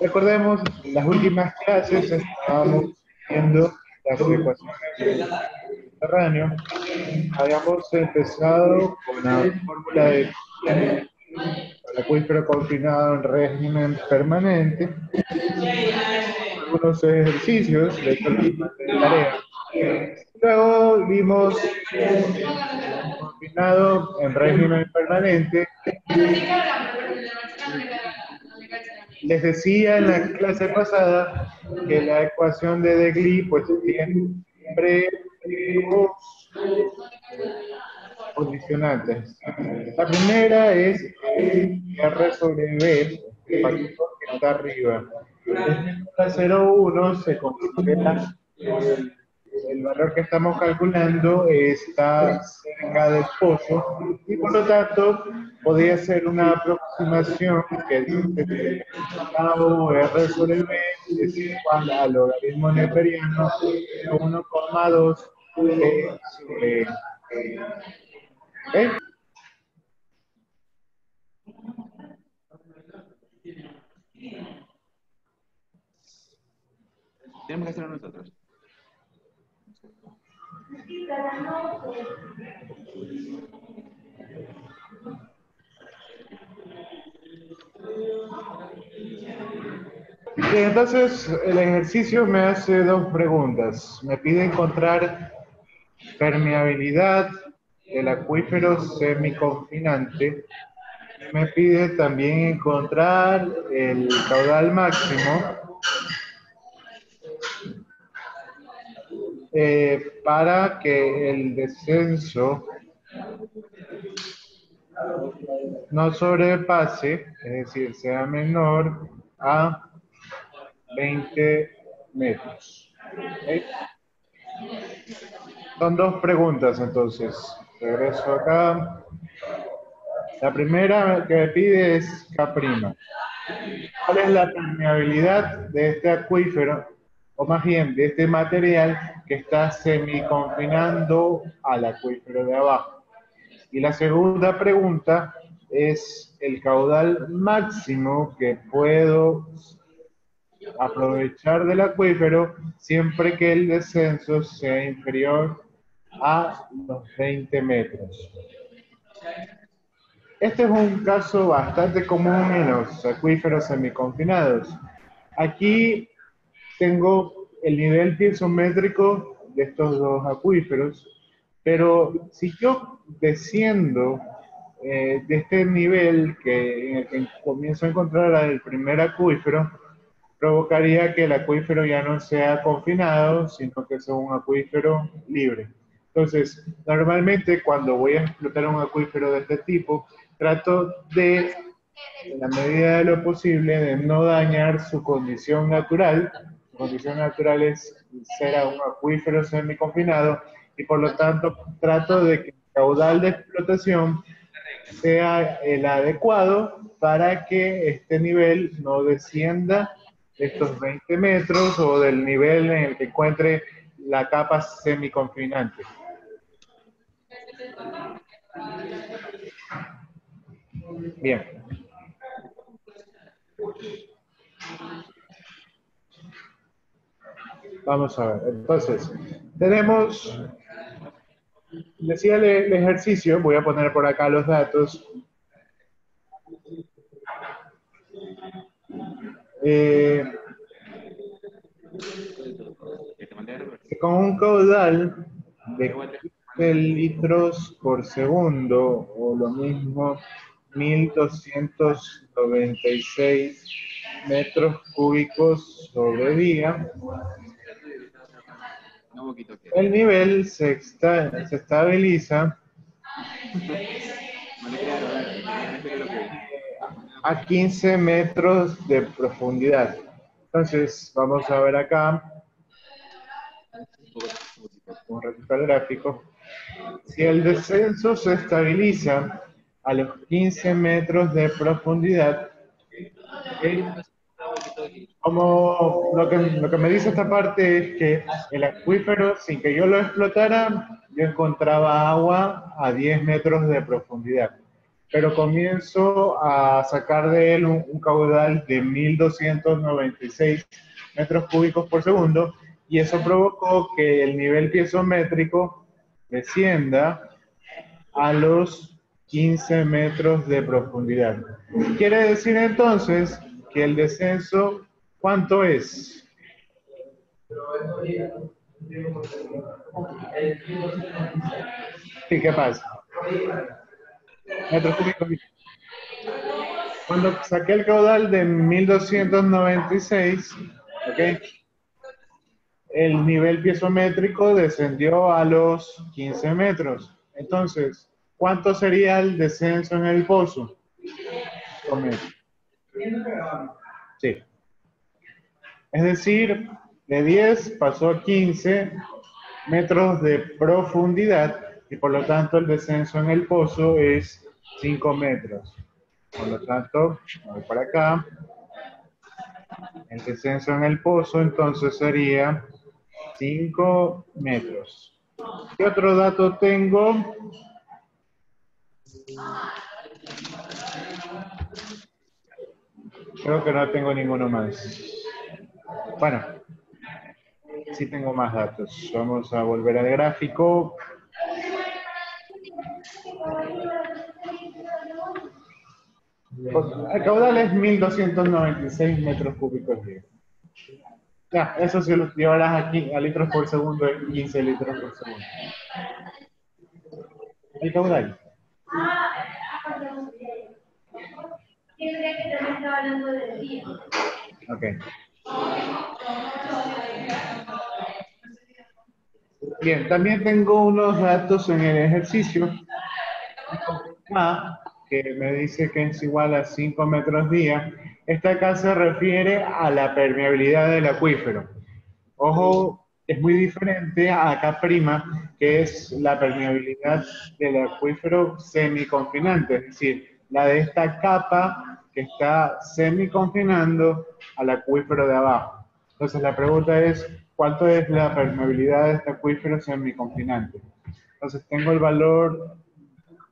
Recordemos, en las últimas clases estábamos viendo las ecuaciones subterráneo. Habíamos empezado con la fórmula de acuífero confinado en régimen permanente. Algunos ejercicios de tarea. Luego vimos confinado en régimen permanente. Les decía en la clase pasada que la ecuación de Degli pues siempre condicionantes. La primera es R sobre B, el factor que está arriba. La 0,1 se considera el valor que estamos calculando está cerca del pozo y por lo tanto podría ser una aproximación que dice R sobre B es igual al logaritmo neperiano de 1,2 sobre ¿Eh? Tenemos que hacerlo nosotros. Entonces el ejercicio me hace dos preguntas. Me pide encontrar permeabilidad el acuífero semiconfinante me pide también encontrar el caudal máximo eh, para que el descenso no sobrepase, es decir, sea menor a 20 metros. Son dos preguntas entonces. Regreso acá. La primera que me pide es K'. ¿Cuál es la permeabilidad de este acuífero, o más bien de este material que está semiconfinando al acuífero de abajo? Y la segunda pregunta es el caudal máximo que puedo aprovechar del acuífero siempre que el descenso sea inferior a los 20 metros. Este es un caso bastante común en los acuíferos semiconfinados. Aquí tengo el nivel piezométrico de estos dos acuíferos, pero si yo desciendo eh, de este nivel que, en el que comienzo a encontrar el primer acuífero, provocaría que el acuífero ya no sea confinado, sino que sea un acuífero libre. Entonces, normalmente cuando voy a explotar un acuífero de este tipo, trato de, en la medida de lo posible, de no dañar su condición natural. Su condición natural es ser un acuífero semi-confinado y por lo tanto trato de que el caudal de explotación sea el adecuado para que este nivel no descienda estos 20 metros o del nivel en el que encuentre la capa semi-confinante. Bien. Vamos a ver. Entonces, tenemos, decía el, ejercicio, voy a poner por acá los datos. Eh, con un caudal de litros por segundo, o lo mismo, 1296 metros cúbicos sobre día. El nivel se, se estabiliza a 15 metros de profundidad. Entonces, vamos a ver acá un registro gráfico. Si el descenso se estabiliza a los 15 metros de profundidad, como lo que, lo que me dice esta parte es que el acuífero, sin que yo lo explotara, yo encontraba agua a 10 metros de profundidad. pero comienzo a sacar de él un, un caudal de 1296 metros cúbicos por segundo y eso provocó que el nivel piezométrico descienda a los 15 metros de profundidad. Quiere decir entonces que el descenso, ¿cuánto es? Sí, ¿qué pasa? Metros cúbicos. Cuando saqué el caudal de 1296, ¿ok? El nivel piezométrico descendió a los 15 metros. Entonces, ¿cuánto sería el descenso en el pozo? Sí. Es decir, de 10 pasó a 15 metros de profundidad y por lo tanto el descenso en el pozo es 5 metros. Por lo tanto, voy para acá. El descenso en el pozo entonces sería 5 metros. ¿Qué otro dato tengo? Creo que no tengo ninguno más. Bueno, sí tengo más datos. Vamos a volver al gráfico. Pues, el caudal es 1296 metros cúbicos día. Ya, eso si lo llevarás aquí a litros por segundo es 15 litros por segundo. El caudal. Ok. Bien, también tengo unos datos en el ejercicio. A, que me dice que es igual a 5 metros día. Esta acá se refiere a la permeabilidad del acuífero. Ojo, es muy diferente a prima, que es la permeabilidad del acuífero semiconfinante, es decir, la de esta capa que está semiconfinando al acuífero de abajo. Entonces la pregunta es, ¿cuánto es la permeabilidad de este acuífero semiconfinante? Entonces tengo el valor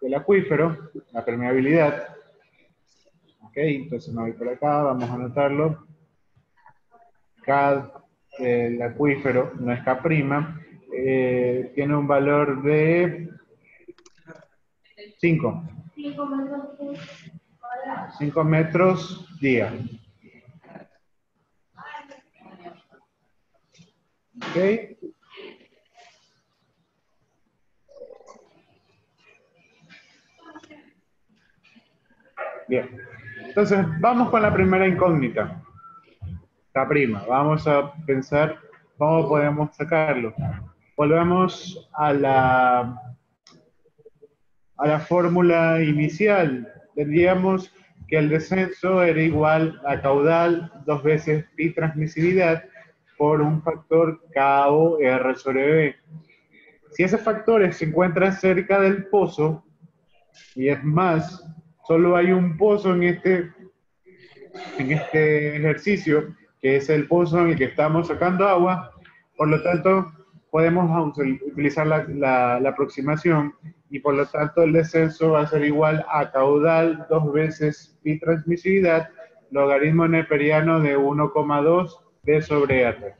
del acuífero, la permeabilidad. Ok, entonces me voy por acá, vamos a anotarlo. K del acuífero, no es K', eh, tiene un valor de 5. 5 metros día. Ok. Bien. Entonces, vamos con la primera incógnita. La prima. Vamos a pensar cómo podemos sacarlo. Volvemos a la, a la fórmula inicial. Tendríamos que el descenso era igual a caudal dos veces pi transmisividad por un factor KO R sobre B. Si ese factor se encuentra cerca del pozo, y es más, solo hay un pozo en este, en este ejercicio, que es el pozo en el que estamos sacando agua, por lo tanto, podemos utilizar la, la, aproximación y por lo tanto el descenso va a ser igual a caudal dos veces pi transmisividad, logaritmo neperiano de 1,2 d sobre r.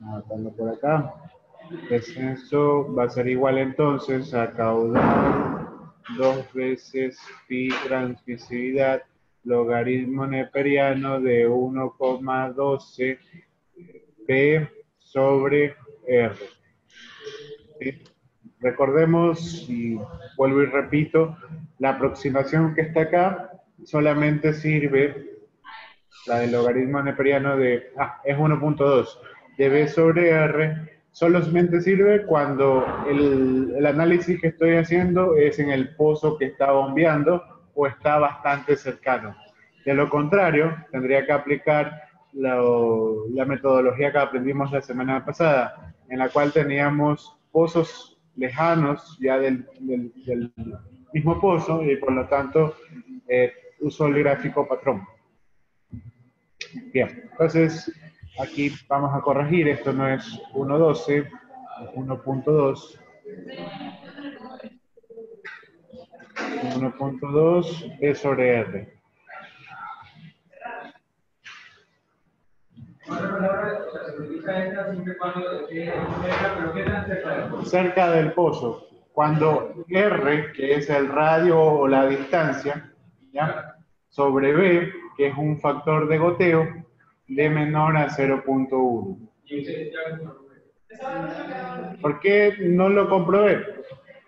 Anotando por acá. Descenso va a ser igual entonces a caudal dos veces pi transmisividad logaritmo neperiano de 1,12 p sobre r. Recordemos, y vuelvo y repito, la aproximación que está acá solamente sirve, la del logaritmo neperiano de, ah, es 1.2, de b sobre r, solamente sirve cuando el, análisis que estoy haciendo es en el pozo que está bombeando o está bastante cercano. De lo contrario, tendría que aplicar la, metodología que aprendimos la semana pasada, en la cual teníamos pozos lejanos ya del, mismo pozo y por lo tanto eh, uso el gráfico patrón. Bien, entonces Aquí vamos a corregir, esto no es 1.12, es 1.2. 1.2 B sobre R. Cerca del pozo. Cuando R, que es el radio o la distancia, ¿ya? sobre B, que es un factor de goteo, de menor a 0.1. ¿Por qué no lo comprobé?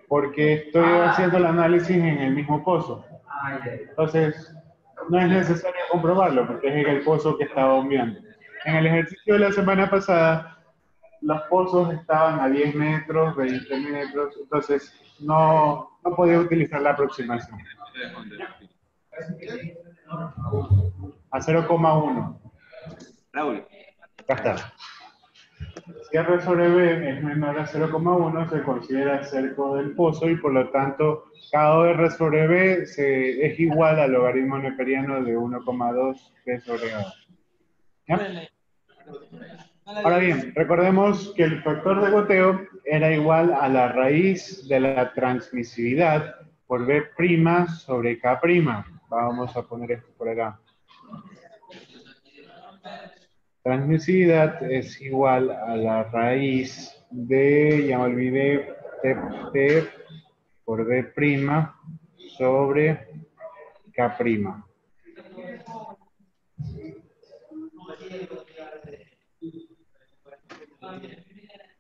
Porque estoy haciendo el análisis en el mismo pozo. Entonces, no es necesario comprobarlo, porque es en el pozo que estaba bombeando. En el ejercicio de la semana pasada, los pozos estaban a 10 metros, 20 metros, entonces no, no podía utilizar la aproximación. A 0,1. Raúl. Acá está. Si R sobre B es menor a 0,1, se considera cerco del pozo y por lo tanto cada R sobre B es igual al logaritmo neperiano de 1,2 B sobre A. Ahora bien, recordemos que el factor de goteo era igual a la raíz de la transmisividad por B' sobre K'. Vamos a poner esto por acá. Transmisividad es igual a la raíz de, ya me olvidé, T, por B' sobre K'.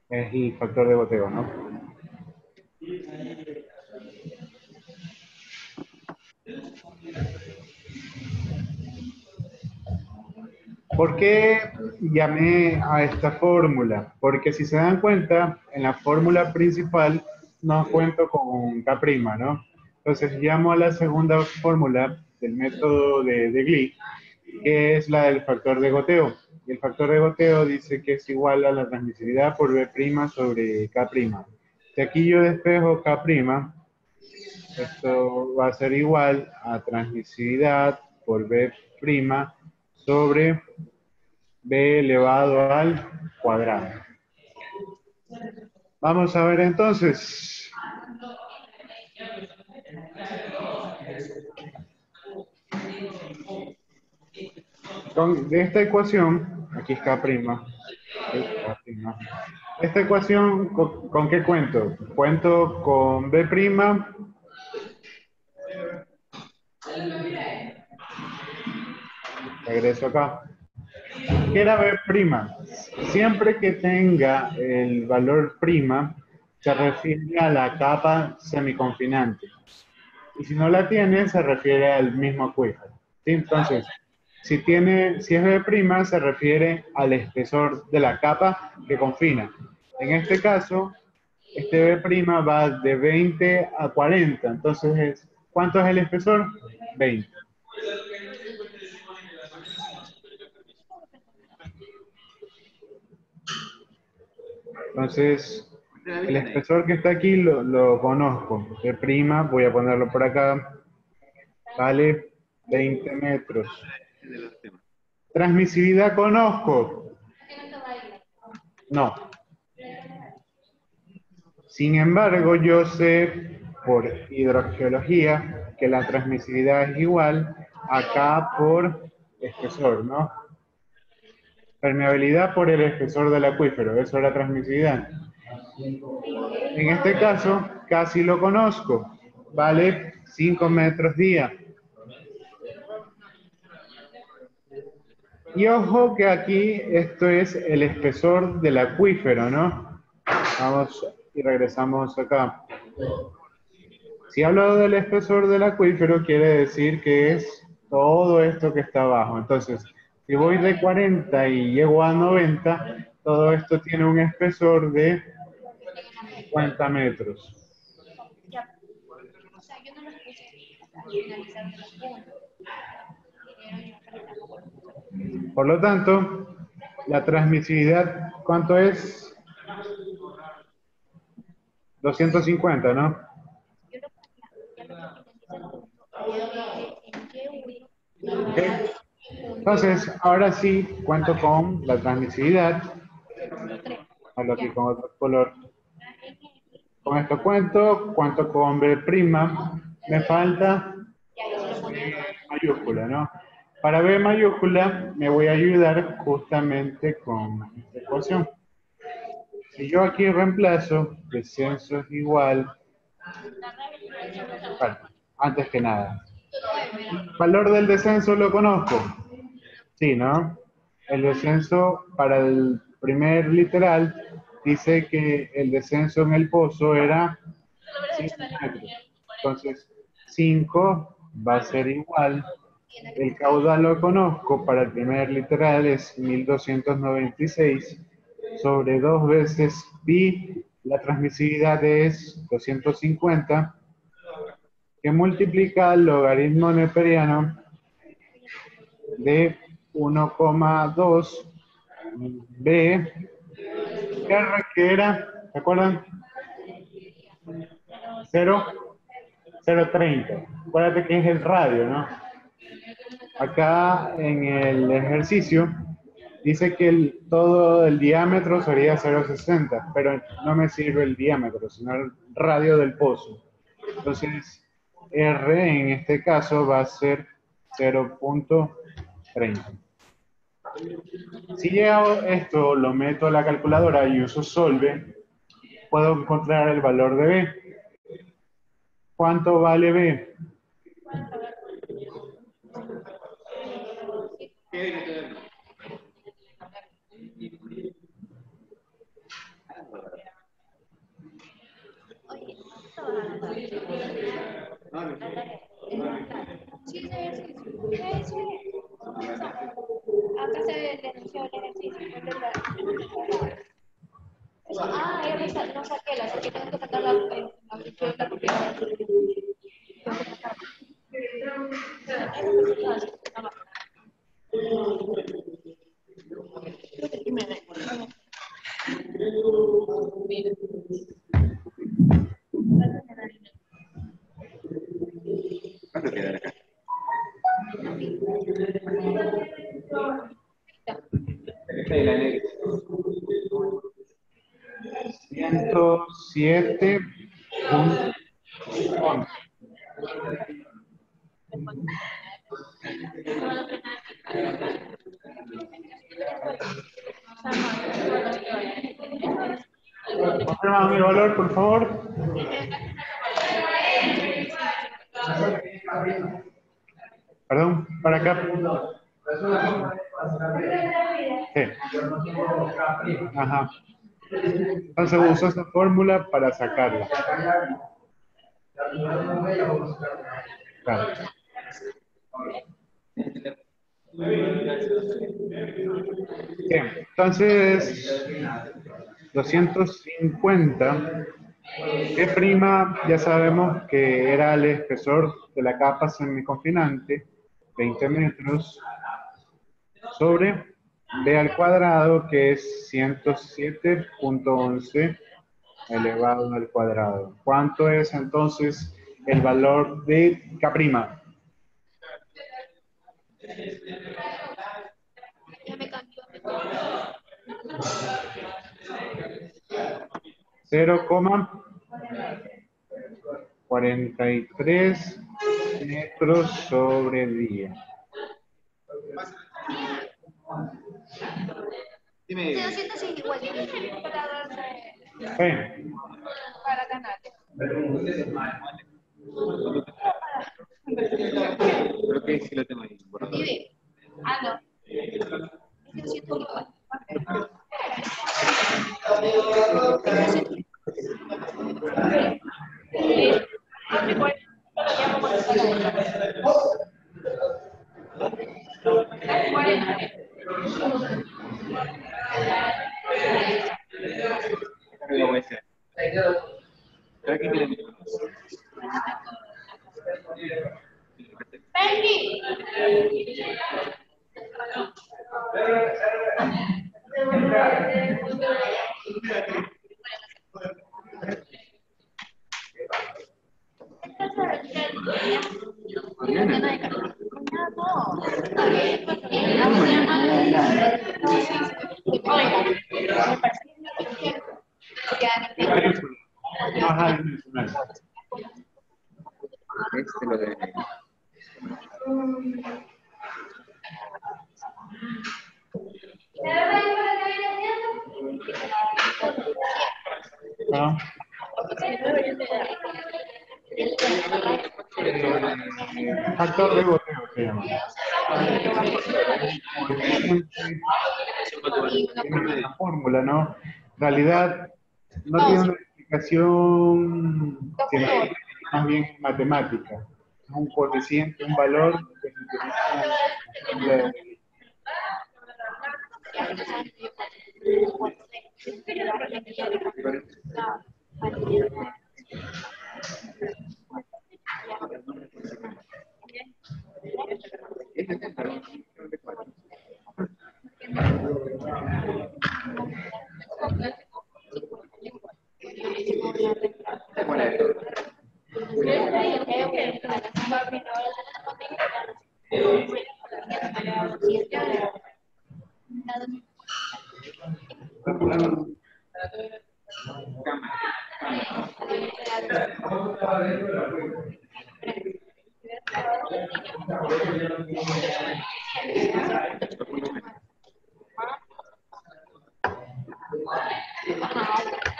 Es el factor de goteo, ¿no? ¿Por qué llamé a esta fórmula? Porque si se dan cuenta, en la fórmula principal no cuento con K', ¿no? Entonces llamo a la segunda fórmula del método de, de Glick, que es la del factor de goteo. Y el factor de goteo dice que es igual a la transmisividad por B' sobre K'. Si aquí yo despejo K', esto va a ser igual a transmisividad por B' sobre B elevado al cuadrado. Vamos a ver entonces. Con, de esta ecuación, aquí está prima, esta ecuación, ¿con, ¿con, qué cuento? Cuento con B' Regreso acá. ¿Qué era B'? Siempre que tenga el valor prima, se refiere a la capa semiconfinante. Y si no la tiene, se refiere al mismo acuífero. Entonces, si, tiene, si es B', se refiere al espesor de la capa que confina. En este caso, este B' va de 20 a 40. Entonces, ¿cuánto es el espesor? 20. Entonces, el espesor que está aquí lo, conozco. De prima, voy a ponerlo por acá. Vale 20 metros. Transmisividad conozco. No. Sin embargo, yo sé por hidrogeología que la transmisividad es igual acá por espesor, ¿no? Permeabilidad por el espesor del acuífero, eso es la transmisividad. En este caso, casi lo conozco, vale 5 metros día. Y ojo que aquí esto es el espesor del acuífero, ¿no? Vamos y regresamos acá. Si hablo del espesor del acuífero, quiere decir que es todo esto que está abajo. Entonces, si voy de 40 y llego a 90, todo esto tiene un espesor de 50 metros. Por lo tanto, la transmisividad, ¿cuánto es? 250, ¿no? Entonces, ahora sí cuento con la transmisividad. Con. Con esto cuento, cuento con B', me falta mayúscula, ¿no? Para B mayúscula me voy a ayudar justamente con esta ecuación. Si yo aquí reemplazo descenso es igual, antes que nada, valor del descenso lo conozco, sí, ¿no? El descenso para el primer literal dice que el descenso en el pozo era 5 metros. Entonces, 5 va a ser igual. El caudal lo conozco para el primer literal es 1296 sobre 2 veces pi. La transmisividad es 250 que multiplica el logaritmo neperiano de 1,2 b R que era, ¿se acuerdan? 0, 0,30. Acuérdate que es el radio, ¿no? Acá en el ejercicio dice que todo el diámetro sería 0,60, pero no me sirve el diámetro, sino el radio del pozo. Entonces, R en este caso va a ser 0.30. Si yo esto lo meto a la calculadora y uso solve, puedo encontrar el valor de B. ¿Cuánto vale B? Acá se ejercicio. Ah, ya no, sa- no saqué la, así que tengo que sacar la, eh, la, la, la copia. Tengo que sacarla. ¿Cuánto queda de acá? Esta es la negra. 107.11. Confirma mi valor, por favor. Perdón, para acá. Sí. Ajá. Entonces uso esa fórmula para. Bien, entonces 250 E ya sabemos que era el espesor de la capa semiconfinante, 20 metros, sobre B al cuadrado, que es 107.11 elevado al cuadrado. ¿Cuánto es entonces el valor de K'? Me cambió. 0,43 metros sobre día. Dime, Sí, 200 es igual. Para darse, Sí. para ganar. creo que sí lo tengo ahí. borrado. Vive. Ah, no. Es 200 igual. Acá lo voy a hacer. Creo que tiene mi No es adicional. Ok. Ajá. Factor de goteo se llama. Tiene una fórmula, ¿no? En realidad no tiene una explicación científica, más bien matemática. Es un coeficiente, un valor que se utiliza en la- Obviamente, si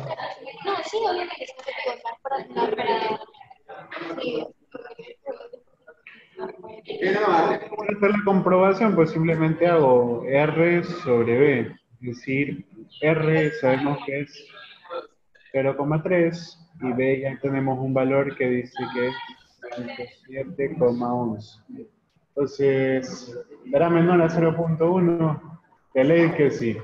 no te digo, más para, sí. Para hacer la comprobación, pues simplemente hago R sobre B. Es decir, R sabemos que es 0,3 y B ya tenemos un valor que dice que es 7,11. Entonces, ¿dará menor a 0.1? De ley que sí.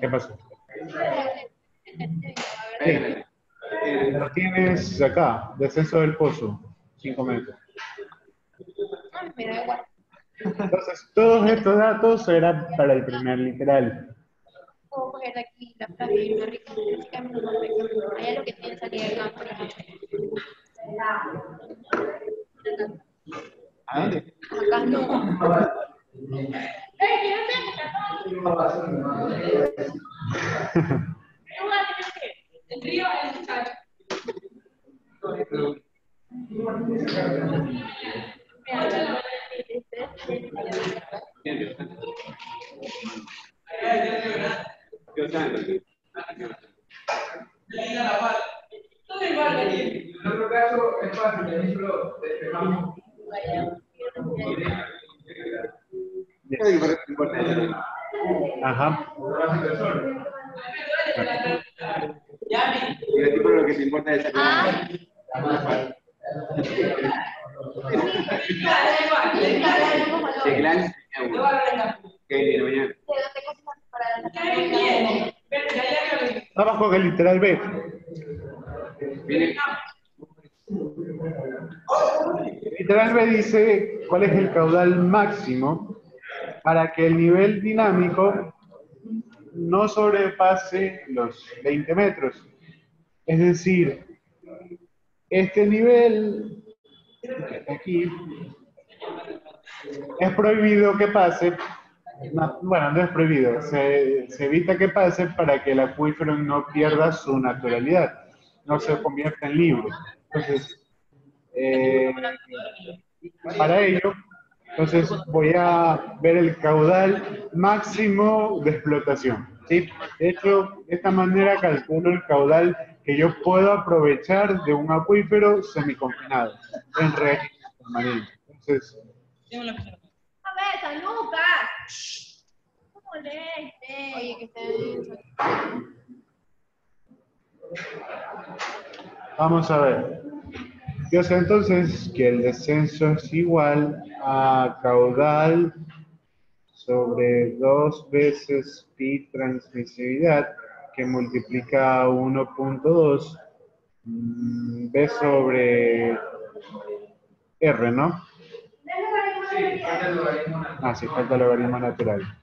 ¿Qué pasó? Lo tienes acá, descenso del pozo, 5 metros. Entonces, todos estos datos serán para el primer literal. Puedo coger aquí la frase y una rica me lo que tiene salida de campo. ¿A dónde? Acá no. Dios santo. En otro caso es fácil, ahí solo despejamos. ¿Qué importa eso? Ajá. Y el tipo lo que te importa es. Está abajo del literal B. B dice cuál es el caudal máximo para que el nivel dinámico no sobrepase los 20 metros. Es decir, este nivel aquí es prohibido que pase, no, bueno, no es prohibido, se evita que pase para que el acuífero no pierda su naturalidad, no se convierta en libre. Entonces, eh, para ello, entonces voy a ver el caudal máximo de explotación. ¿sí? De hecho, de esta manera calculo el caudal que yo puedo aprovechar de un acuífero semiconfinado en régimen permanente. Entonces. A ver, San Lucas. No moleste. Oye, que esté Vamos a ver. Yo sé entonces que el descenso es igual a caudal sobre dos veces pi transmisividad que multiplica 1.2 mm, b sobre r, ¿no? Sí, falta el logaritmo natural. Ah, sí, falta el logaritmo natural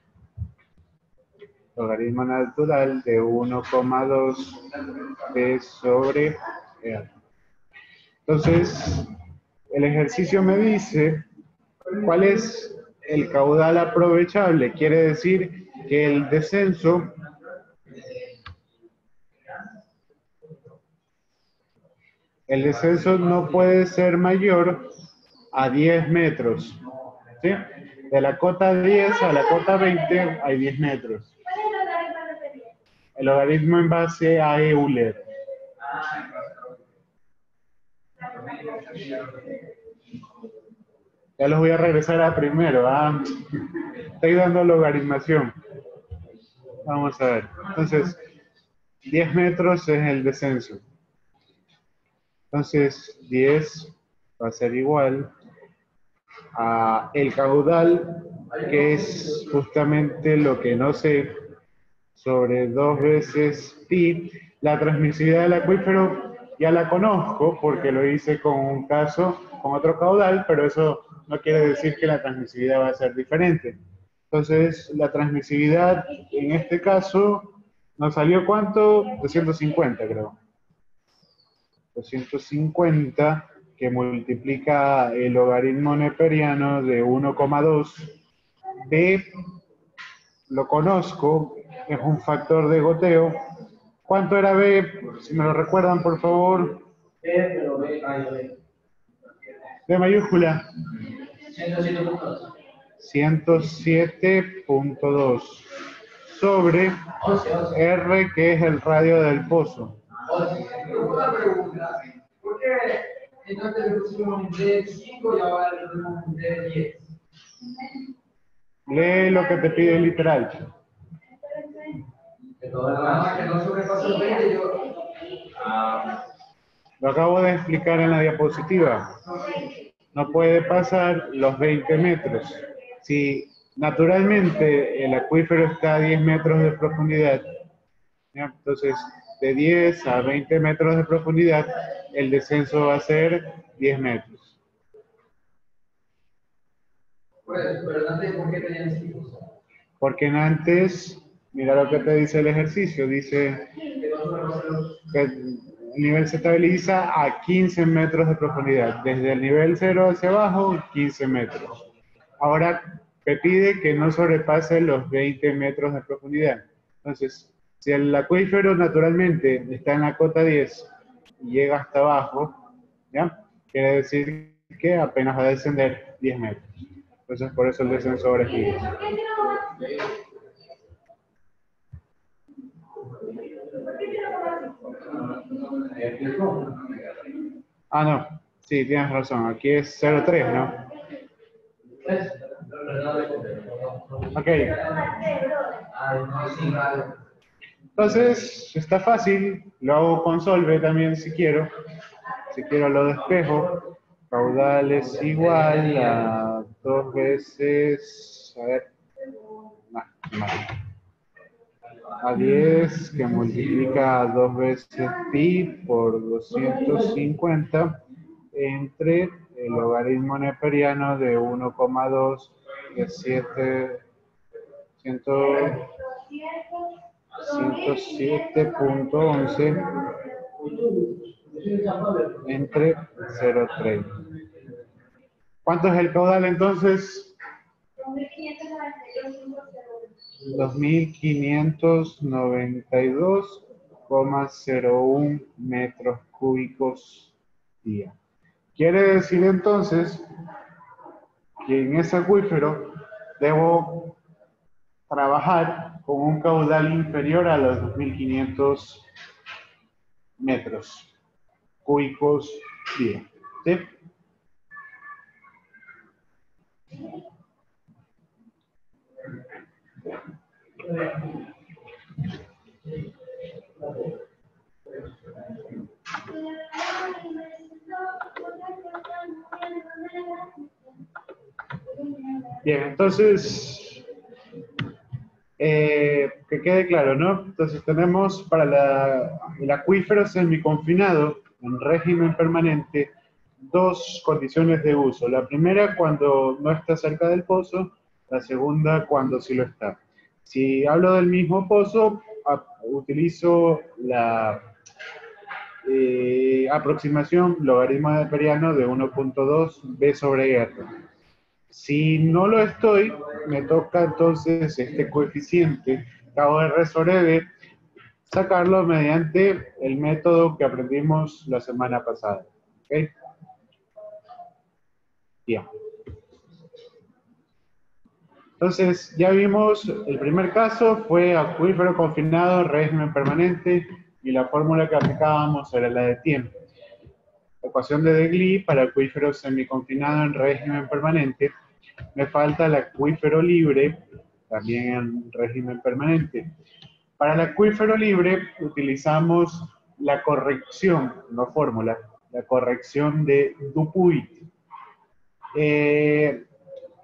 logaritmo natural de 1,2p sobre e r. Entonces, el ejercicio me dice cuál es el caudal aprovechable. Quiere decir que el descenso el descenso no puede ser mayor a 10 metros. ¿sí? De la cota 10 a la cota 20 hay 10 metros. El logaritmo en base a Euler. Ya los voy a regresar a primero. ¿ah? Estoy dando logaritmación. Vamos a ver. Entonces, 10 metros es el descenso. Entonces, 10 va a ser igual a el caudal, que es justamente lo que no sé, sobre dos veces pi. La transmisividad del acuífero ya la conozco porque lo hice con un caso, con otro caudal, pero eso no quiere decir que la transmisividad va a ser diferente. Entonces, la transmisividad en este caso nos salió cuánto? 250 creo. 250 que multiplica el logaritmo neperiano de 1,2. B lo conozco, es un factor de goteo. ¿Cuánto era B? Si me lo recuerdan, por favor. B, pero B, ya B. B mayúscula. 107.2. 107.2 sobre 11, 11. R, que es el radio del pozo. 11. Una pregunta. ¿Por qué entonces le pusimos un D5 y ahora le pusimos un D10? Lee lo que te pide el literal. Que todo lo demás que no sobrepasa el 20, yo. Ah, Lo acabo de explicar en la diapositiva. No puede pasar los 20 metros. Si naturalmente el acuífero está a 10 metros de profundidad, ¿ya? entonces de 10 a 20 metros de profundidad, el descenso va a ser 10 metros. por eso, pero antes, ¿por qué tenían 5? Porque en antes, mira lo que te dice el ejercicio, dice Que el nivel se estabiliza a 15 metros de profundidad. Desde el nivel 0 hacia abajo, 15 metros. Ahora, te pide que no sobrepase los 20 metros de profundidad. Entonces, si el acuífero naturalmente está en la cota 10 y llega hasta abajo, ¿ya? Quiere decir que apenas va a descender 10 metros. Entonces, por eso el descenso ahora es 10. ¿Por qué tiene más? ¿Por qué tiene más? Ah, no. Sí, tienes razón. Aquí es 0,3, ¿no? Ok. Entonces, está fácil. Lo hago con solve también si quiero. Si quiero lo despejo. Caudal es igual a dos veces... A ver. no, no. A 10 que multiplica dos veces pi por 250 entre el logaritmo neperiano de 1,2 de 7... 100, 107.11 entre 0,3. ¿Cuánto es el caudal entonces? 2.592,01 metros cúbicos día. Quiere decir entonces que en ese acuífero debo trabajar con un caudal inferior a los 2.500 metros cúbicos día. ¿Sí? Bien, entonces, eh, que quede claro, ¿no? Entonces tenemos para la- el acuífero semiconfinado en régimen permanente dos condiciones de uso. La primera cuando no está cerca del pozo, la segunda cuando sí lo está. Si hablo del mismo pozo, utilizo la eh, aproximación logaritmo neperiano de 1.2 b sobre r. Si no lo estoy, me toca entonces este coeficiente, r sobre b, sacarlo mediante el método que aprendimos la semana pasada. ¿Ok? Bien. Entonces, ya vimos, el primer caso fue acuífero confinado, régimen permanente, y la fórmula que aplicábamos era la de tiempo. Ecuación de Degli para acuífero semiconfinado en régimen permanente. Me falta el acuífero libre, también en régimen permanente. Para el acuífero libre utilizamos la corrección, no fórmula, la corrección de Dupuy. Eh,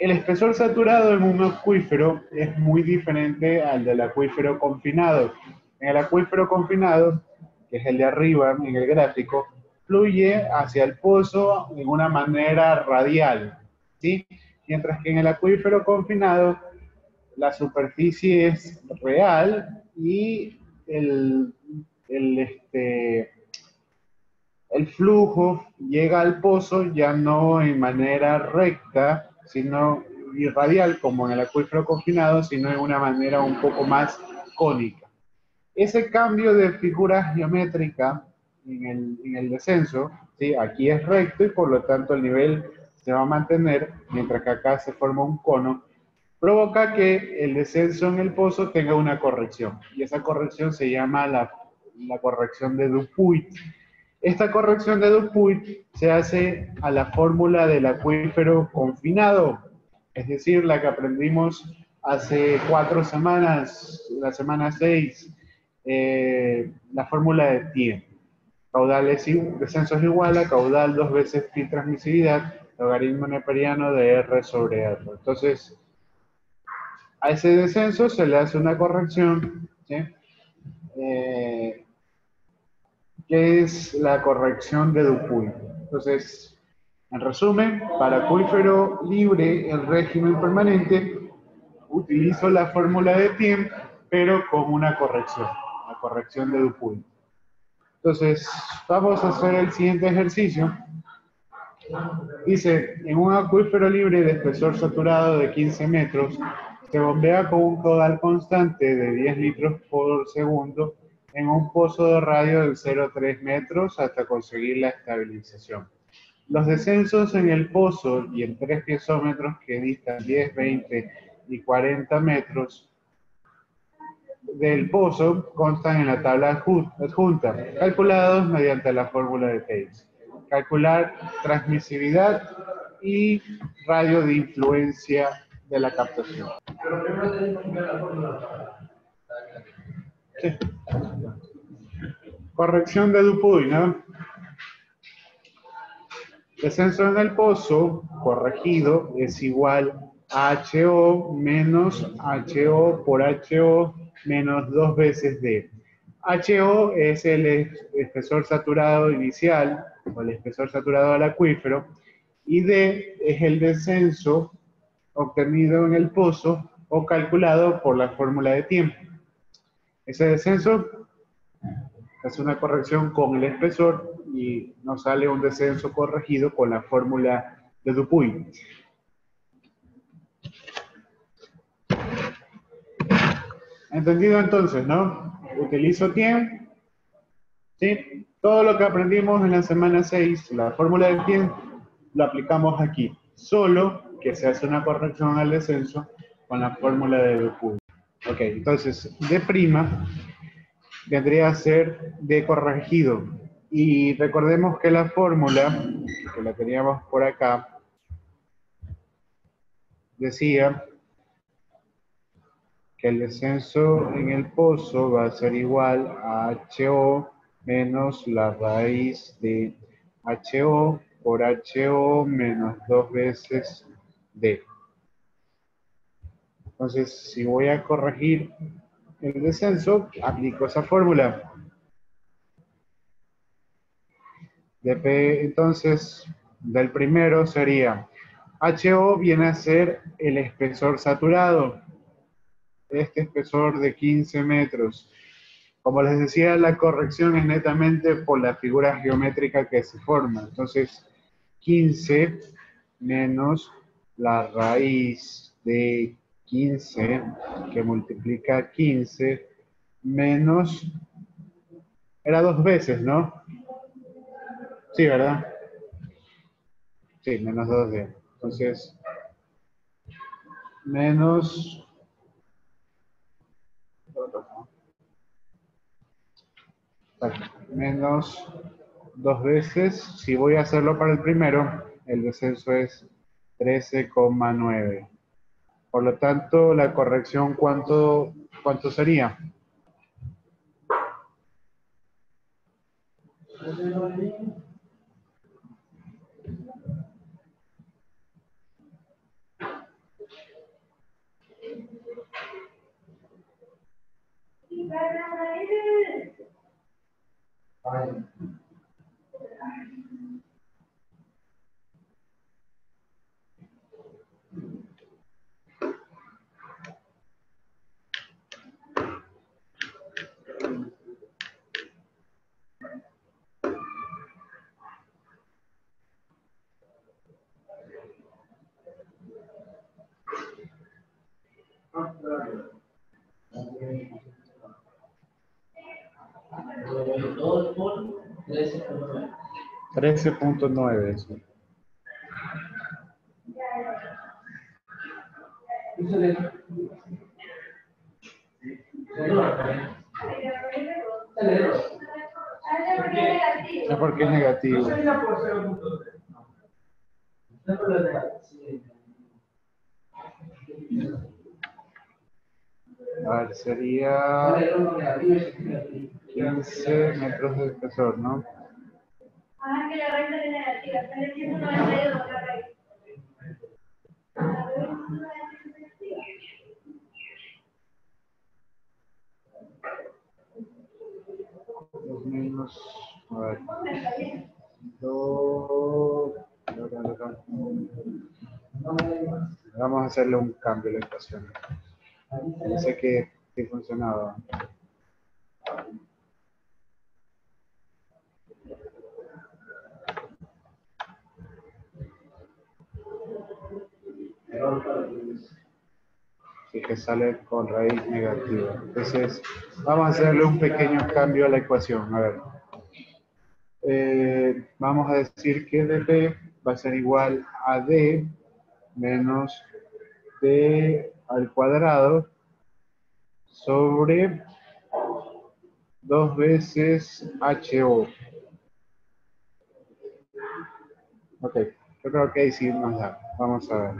el espesor saturado en un acuífero es muy diferente al del acuífero confinado. En el acuífero confinado, que es el de arriba en el gráfico, fluye hacia el pozo de una manera radial, ¿sí? Mientras que en el acuífero confinado, la superficie es real y el, el, este, el flujo llega al pozo ya no en manera recta, sino radial como en el acuífero confinado, sino en una manera un poco más cónica. Ese cambio de figura geométrica en el, en el descenso, ¿sí? aquí es recto y por lo tanto el nivel se va a mantener, mientras que acá se forma un cono, provoca que el descenso en el pozo tenga una corrección. Y esa corrección se llama la, la corrección de Dupuy. Esta corrección de Dupuy se hace a la fórmula del acuífero confinado, es decir, la que aprendimos hace cuatro semanas, la semana 6, eh, la fórmula de tiempo. Caudal es, descenso es igual a caudal dos veces pi transmisividad, logaritmo neperiano de R sobre R. Entonces, a ese descenso se le hace una corrección, ¿sí? eh, que es la corrección de Dupuy. Entonces, en resumen, para acuífero libre, el régimen permanente, utilizo la fórmula de tiempo, pero con una corrección, la corrección de Dupuy. Entonces, vamos a hacer el siguiente ejercicio. Dice, en un acuífero libre de espesor saturado de 15 metros, se bombea con un caudal constante de 10 litros por segundo en un pozo de radio de 0,3 metros hasta conseguir la estabilización. Los descensos en el pozo y en tres piezómetros que distan 10, 20 y 40 metros del pozo constan en la tabla adjunta, calculados mediante la fórmula de Thales. Calcular transmisividad y radio de influencia de la captación. Pero primero tenemos que ver la fórmula. Corrección de Dupuy, ¿no? Descenso en el pozo corregido es igual a HO menos HO por HO menos dos veces D. HO es el espesor saturado inicial o el espesor saturado al acuífero y D es el descenso obtenido en el pozo o calculado por la fórmula de tiempo. Ese descenso es una corrección con el espesor y nos sale un descenso corregido con la fórmula de Dupuy. ¿Entendido entonces, no? Utilizo tiempo. ¿Sí? Todo lo que aprendimos en la semana 6, la fórmula del tiempo, lo aplicamos aquí. Solo que se hace una corrección al descenso con la fórmula de Dupuy. Ok, entonces, de prima vendría a ser de corregido. Y recordemos que la fórmula, que la teníamos por acá, decía que el descenso en el pozo va a ser igual a HO menos la raíz de HO por HO menos dos veces D. Entonces, si voy a corregir el descenso, aplico esa fórmula. Entonces, del primero sería, HO viene a ser el espesor saturado. Este espesor de 15 metros. Como les decía, la corrección es netamente por la figura geométrica que se forma. Entonces, 15 menos la raíz de 15, que multiplica 15, menos Era dos veces, ¿no? Sí, ¿verdad? Sí, menos 2D. Entonces, menos... Menos dos veces. Si voy a hacerlo para el primero, el descenso es 13,9. Por lo tanto, la corrección, ¿cuánto, cuánto sería? Dos por 13.9. 13.9. sí. Es porque es negativo. A ver, sería 15 metros de espesor, ¿no? Ah, que la raíz es negativa, está en 192 la raíz. La raíz es negativa. Los menos, a ver, dos, Vamos a hacerle un cambio a la ecuación. Pensé que, funcionaba. Sí, que sale con raíz negativa. Entonces, vamos a hacerle un pequeño cambio a la ecuación. A ver. Eh, vamos a decir que dp va a ser igual a d menos d al cuadrado sobre dos veces HO. Ok, yo creo que ahí sí nos da. Vamos a ver.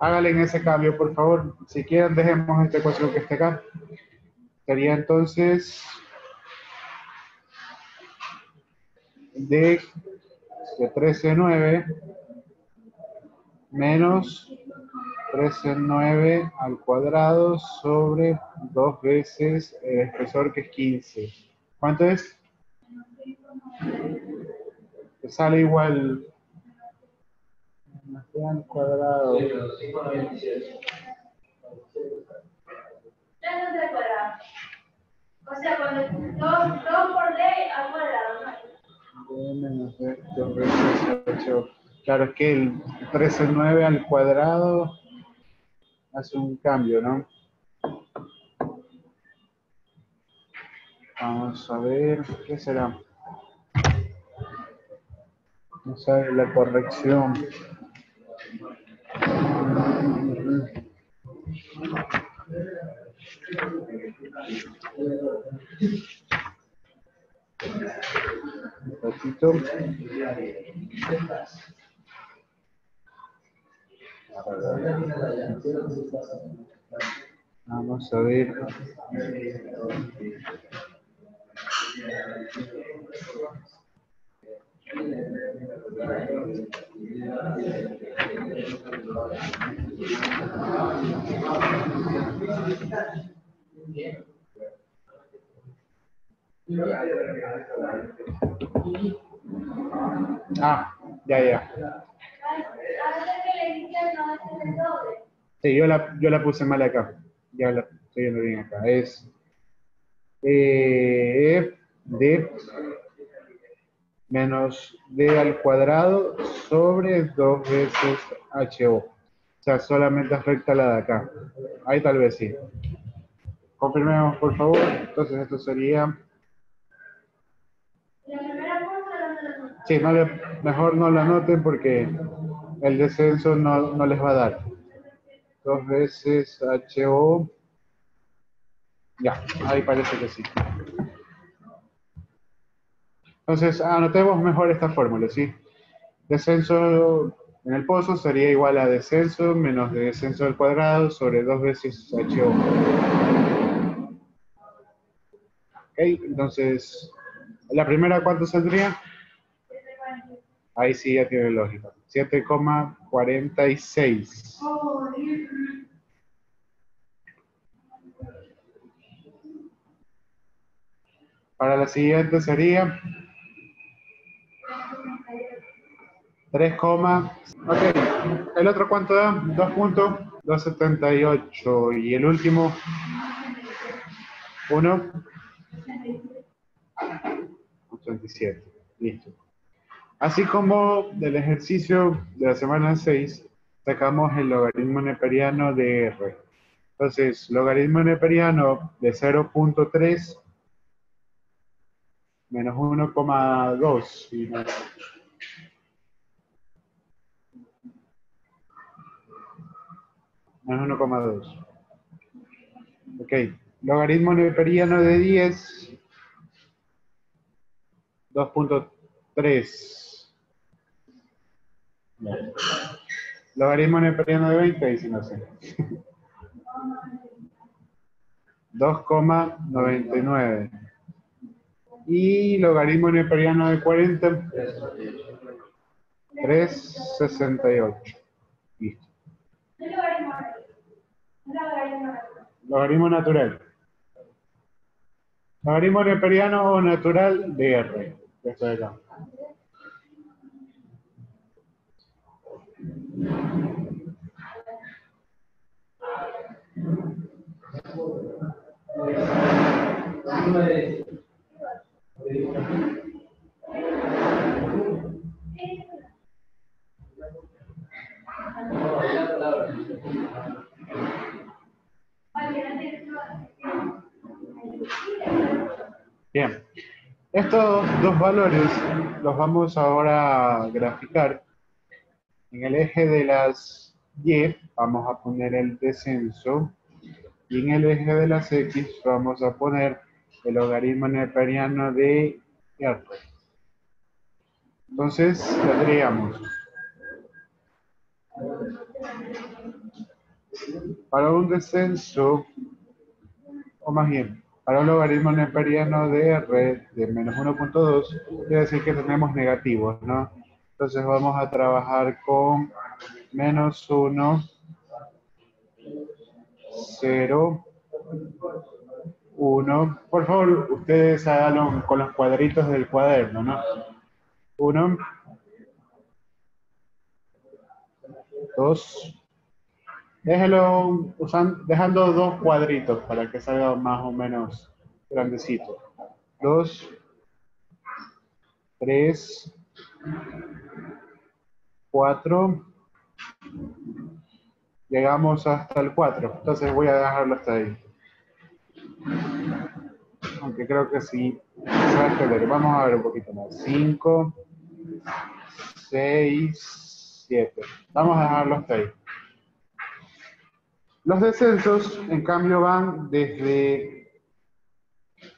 Hágale en ese cambio, por favor. Si quieren, dejemos esta ecuación que está acá. Sería entonces D de 13,9 menos 13,9 al cuadrado sobre dos veces el espesor que es 15. ¿Cuánto es? Te sale igual D al cuadrado. Se cuadrado. O sea, cuando 2 por ley al cuadrado, ¿no? D menos D, dos veces 8. Claro, es que el 13,9 al cuadrado hace un cambio, ¿no? Vamos a ver, ¿qué será? A ver la corrección. Un ratito. Vamos a ver. Ah, ya, ya. Sí, yo la, yo la puse mal acá. Ya la estoy viendo bien acá. Es eh, D menos D al cuadrado sobre dos veces HO. O sea, solamente afecta la de acá. Ahí tal vez sí. Confirmemos, por favor. Entonces esto sería Sí, no le- mejor no lo anoten porque el descenso no, no les va a dar. Dos veces HO. Ya, ahí parece que sí. Entonces, anotemos mejor esta fórmula, ¿sí? Descenso en el pozo sería igual a descenso menos descenso al cuadrado sobre dos veces HO. Ok, entonces, la primera, ¿cuánto saldría? Ahí sí ya tiene lógica. 7,46. Para la siguiente sería 3, ok, el otro cuánto da? 2.278 y el último 1 87, listo. Así como del ejercicio de la semana 6, sacamos el logaritmo neperiano de R. Entonces, logaritmo neperiano de 0.3 menos 1,2. y no- Menos 1,2. Ok, logaritmo neperiano de 10. 2.3. Logaritmo neperiano de 20, ahí sí no sé. 2,99. Y logaritmo neperiano de 40, 3,68. Listo. Logaritmo natural. Logaritmo neperiano natural de R. Esto de acá. Bien. Estos dos valores los vamos ahora a graficar. En el eje de las Y vamos a poner el descenso y en el eje de las X vamos a poner el logaritmo neperiano de R. Entonces tendríamos para un descenso, o más bien, para un logaritmo neperiano de R de menos 1.2, quiere decir que tenemos negativos, ¿no? Entonces vamos a trabajar con menos 1, 0, 1. Por favor, ustedes háganlo con los cuadritos del cuaderno, ¿no? 1, 2, Déjelo usan- dejando dos cuadritos para que salga más o menos grandecito. Dos, tres, cuatro. Llegamos hasta el cuatro. Entonces voy a dejarlo hasta ahí. Aunque creo que sí. Vamos a ver un poquito más. Cinco, seis, siete. Vamos a dejarlo hasta ahí. Los descensos, en cambio, van desde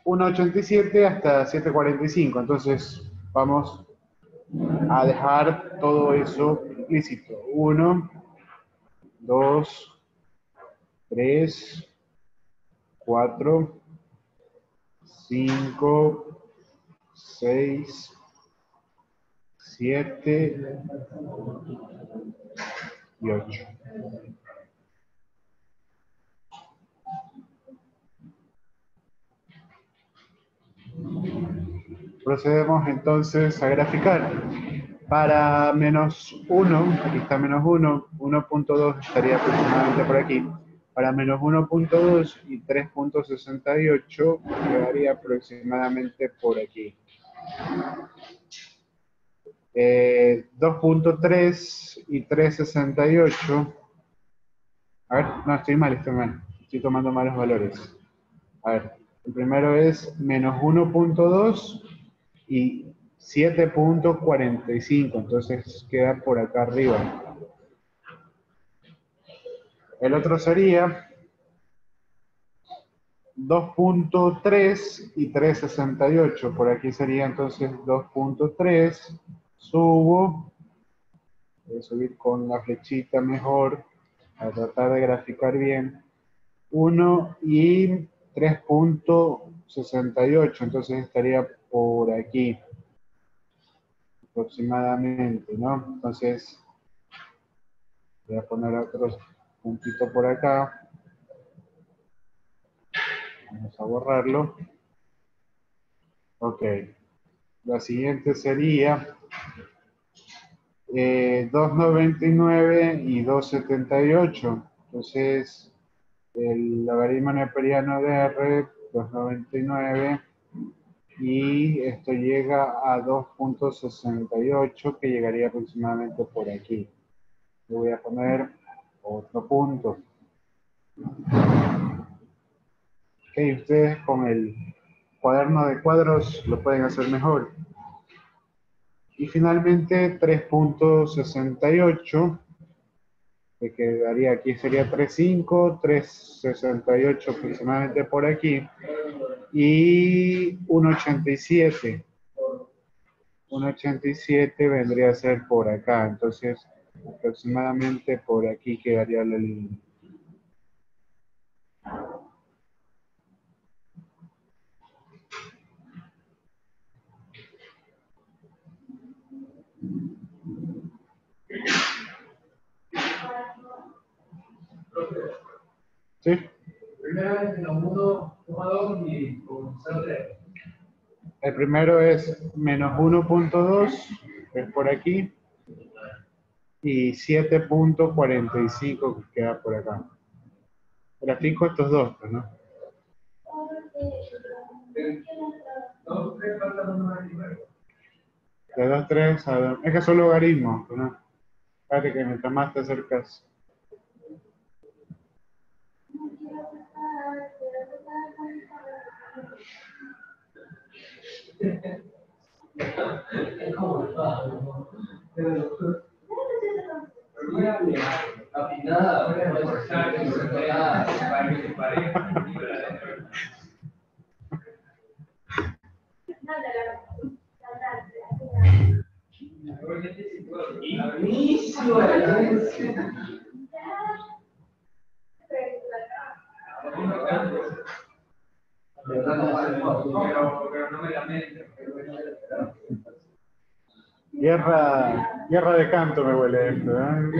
1.87 hasta 7.45. Entonces, vamos a dejar todo eso implícito. 1, 2, 3, 4, 5, 6, 7 y 8. Procedemos entonces a graficar. Para menos 1, aquí está menos 1, 1.2 estaría aproximadamente por aquí. Para menos 1.2 y 3.68 quedaría aproximadamente por aquí. Eh, 2.3 y 3.68. A ver, no, estoy mal, estoy mal. Estoy tomando malos valores. A ver, el primero es menos 1.2 y 7.45, entonces queda por acá arriba. El otro sería 2.3 y 3.68. Por aquí sería entonces 2.3. Subo. Voy a subir con la flechita mejor. A tratar de graficar bien. 1 y 3.68. Entonces estaría por aquí. Aproximadamente, ¿no? Entonces, voy a poner otro puntito por acá. Vamos a borrarlo. Ok. La siguiente sería eh, 2.99 y 2.78. Entonces, el logaritmo neperiano de R, 2.99, y esto llega a 2.68, que llegaría aproximadamente por aquí. Le voy a poner otro punto. Ok, ustedes con el cuaderno de cuadros lo pueden hacer mejor. Y finalmente 3.68, que quedaría aquí, sería 3.5, 3.68 aproximadamente por aquí, y 1.87. 1.87 vendría a ser por acá, entonces aproximadamente por aquí quedaría la línea. ¿Sí? 1,2 y con 0,3. El primero es menos 1.2, que es por aquí, y 7.45 que queda por acá. Grafico estos dos, pues, ¿no? Dos, tres, faltan 1,99. De 2, 3 a 2. Es que son logaritmos, pues, ¿no? Espérate que mientras más te acercas. Inicio de la Pero no me lamento. Guerra, guerra de canto me huele esto, ¿eh?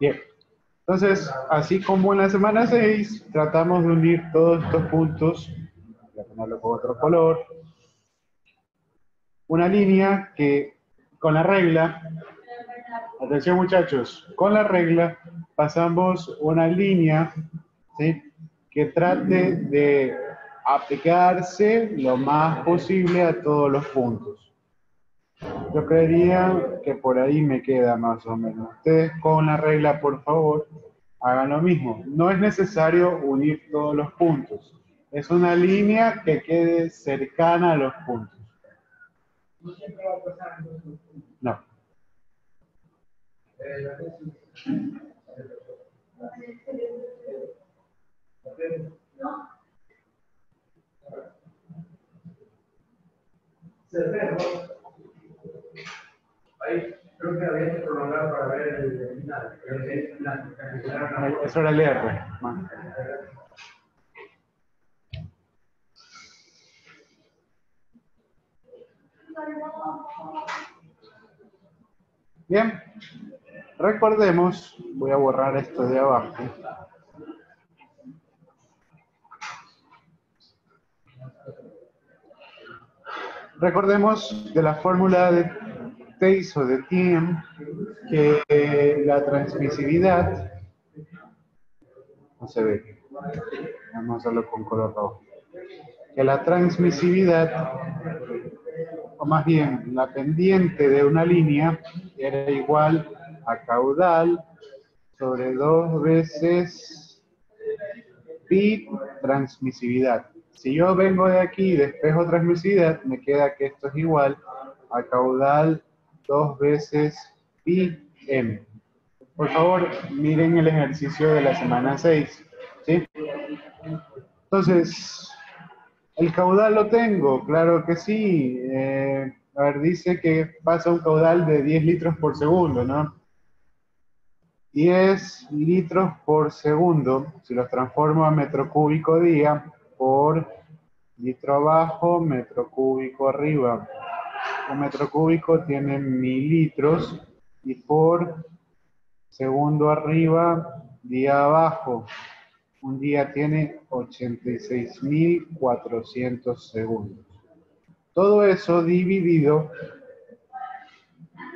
Bien. Entonces, así como en la semana 6, tratamos de unir todos estos puntos, ponerlo con otro color, una línea que con la regla, atención muchachos, con la regla pasamos una línea ¿sí? que trate de aplicarse lo más posible a todos los puntos. Yo creería que por ahí me queda más o menos. Ustedes con la regla, por favor, hagan lo mismo. No es necesario unir todos los puntos. Es una línea que quede cercana a los puntos. No siempre va a pasar en dos puntos. No. Cerrero. Ahí creo que había que prolongar para ver el final. El final. Ay, Eso era el R. Ma. Bien. Recordemos, voy a borrar esto de abajo. Recordemos de la fórmula de Tays o de Thiem que la transmisividad no se ve. Vamos a hacerlo con color rojo. Que la transmisividad, más bien la pendiente de una línea, era igual a caudal sobre 2 veces pi transmisividad. Si yo vengo de aquí y despejo transmisividad, me queda que esto es igual a caudal 2 veces pi m. Por favor, miren el ejercicio de la semana 6. ¿sí? Entonces, ¿el caudal lo tengo? Claro que sí. Eh, a ver, dice que pasa un caudal de 10 litros por segundo, ¿no? 10 litros por segundo, si los transformo a metro cúbico día, por litro abajo, metro cúbico arriba. Un metro cúbico tiene mililitros y por segundo arriba, día abajo. Un día tiene 86.400 segundos. Todo eso dividido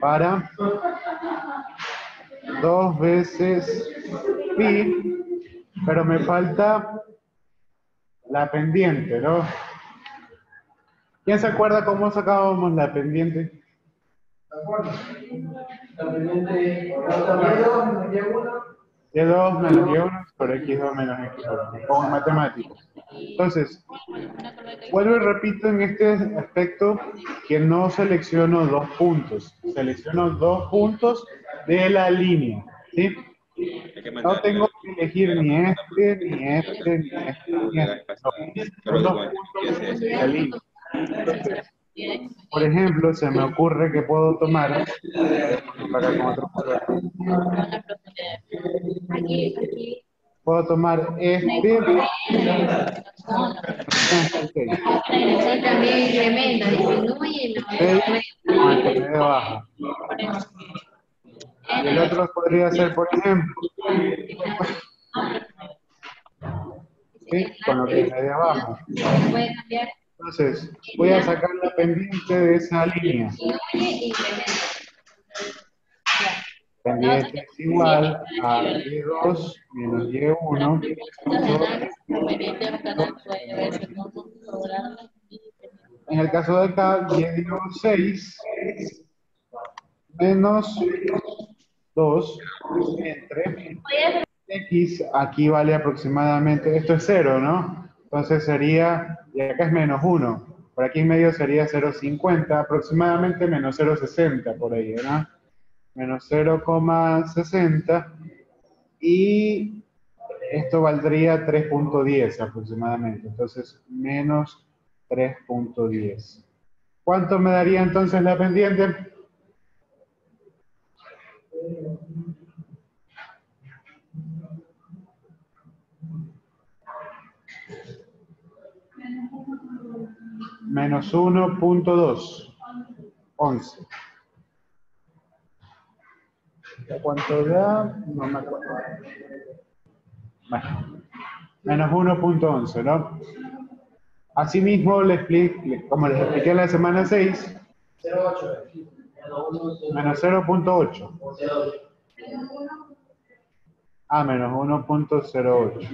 para dos veces pi, pero me falta la pendiente, ¿no? ¿Quién se acuerda cómo sacábamos la pendiente? La pendiente, Y2 menos Y1. Y2 menos Y1 por X2 menos X1. Como matemáticas. Entonces, vuelvo y repito en este aspecto que no selecciono dos puntos. Selecciono dos puntos de la línea. ¿sí? No tengo que elegir ni este, ni este, ni este, ni este. No, dos puntos de la línea. Por ejemplo, se me ocurre que puedo tomar para con otro color. Aquí, aquí. Puedo tomar este. Ok. La dirección también incrementa, disminuye y no con el baja. Otro podría ser, por ejemplo, ¿sí? con lo que abajo. Entonces, voy a sacar la pendiente de esa línea. Ya. Pendiente es igual a Y2 menos Y1. En el caso de acá, Y dio 6 menos 2 entre X, aquí vale aproximadamente, esto es 0, ¿no? Entonces sería, y acá es menos 1, por aquí en medio sería 0,50, aproximadamente menos 0,60 por ahí, ¿verdad? Menos 0,60 y esto valdría 3.10 aproximadamente, entonces menos 3.10. ¿Cuánto me daría entonces la pendiente? Menos 1.2. 11. ¿Ya ¿Cuánto da? No me acuerdo. Bueno, menos 1.11, ¿no? Asimismo, le explico, como les expliqué en la semana 6, 0,8. menos 0.8. Ah, menos 1.08. ¿Dónde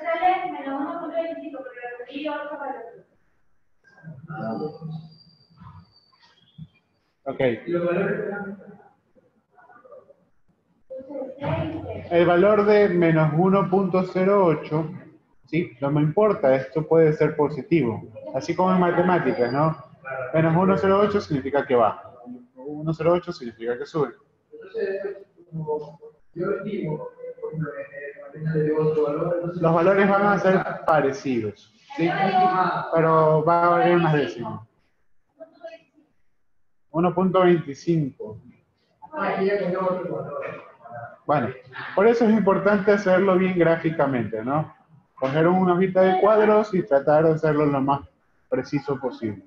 sale? Menos 1.25, porque repetí otro valor. Ok. Y los valores eran Entonces, 6, El valor de menos 1.08, ¿sí? No me importa, esto puede ser positivo. Así como en matemáticas, ¿no? Menos 1.08 significa que baja. 1.08 significa que sube. Entonces, como yo otro valor, entonces. Los valores van a ser parecidos, ¿sí? Pero va a valer unas décimas. 1.25. Bueno, por eso es importante hacerlo bien gráficamente, ¿no? Coger una hojita de cuadros y tratar de hacerlo lo más preciso posible.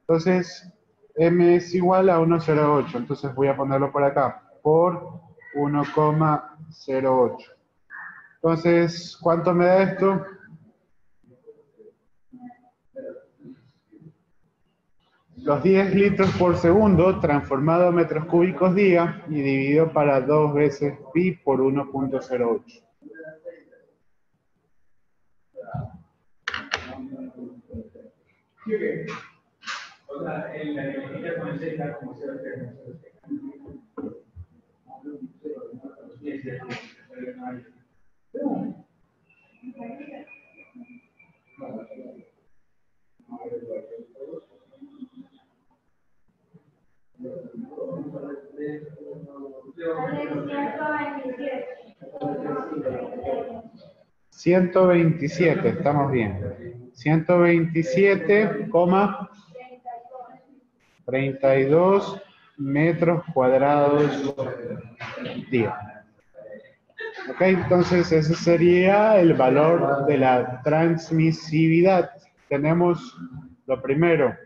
Entonces, m es igual a 1,08. Entonces voy a ponerlo por acá, por 1,08. Entonces, ¿cuánto me da esto? Los 10 litros por segundo transformado a metros cúbicos día y dividido para dos veces pi por 1.08. 127, estamos bien. 127, 32 metros cuadrados día. Ok, entonces ese sería el valor de la transmisividad. Tenemos lo primero,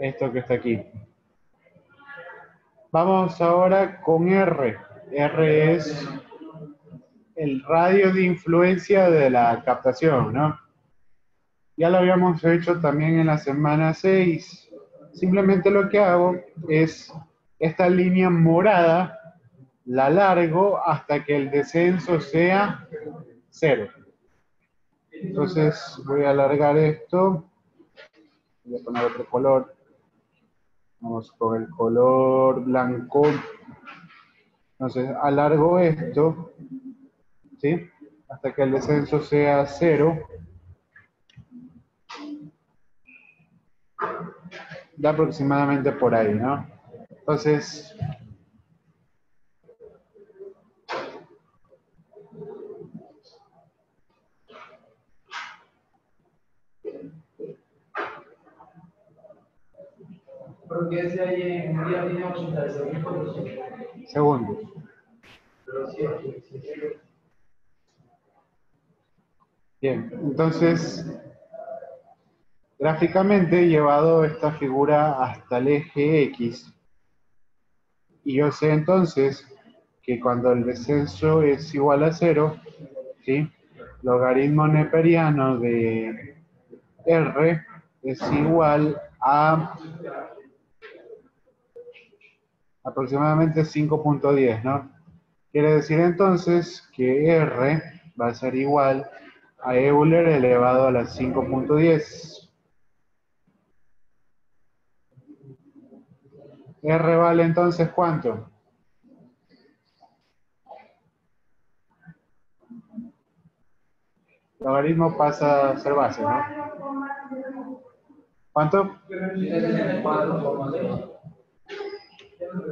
Esto que está aquí. Vamos ahora con R. R es el radio de influencia de la captación, ¿no? Ya lo habíamos hecho también en la semana 6. Simplemente lo que hago es esta línea morada, la largo hasta que el descenso sea cero. Entonces voy a alargar esto. Voy a poner otro color. Vamos con el color blanco. Entonces alargo esto. ¿Sí? Hasta que el descenso sea cero. Da aproximadamente por ahí, ¿no? Entonces, Porque ese ahí en un día tiene 86.400. segundos. Pero sí, sí, sí. Bien, entonces, gráficamente he llevado esta figura hasta el eje X. Y yo sé entonces que cuando el descenso es igual a cero, ¿sí? logaritmo neperiano de R es igual a aproximadamente 5.10, ¿no? Quiere decir entonces que R va a ser igual a Euler elevado a la 5.10. R vale entonces ¿cuánto? Logaritmo pasa a ser base, ¿no? ¿Cuánto?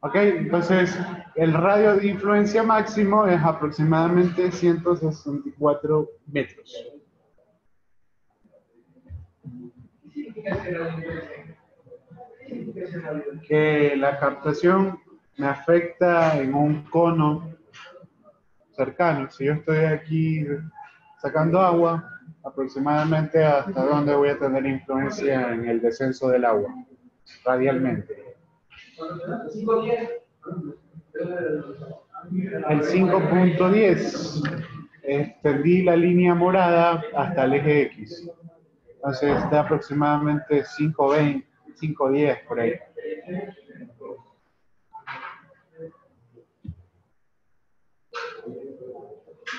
Ok, entonces el radio de influencia máximo es aproximadamente 164 metros. Que la captación me afecta en un cono cercano. Si yo estoy aquí sacando agua, aproximadamente hasta dónde voy a tener influencia en el descenso del agua, radialmente. El 5.10, extendí la línea morada hasta el eje X. Entonces da aproximadamente 5.20, 5.10 por ahí.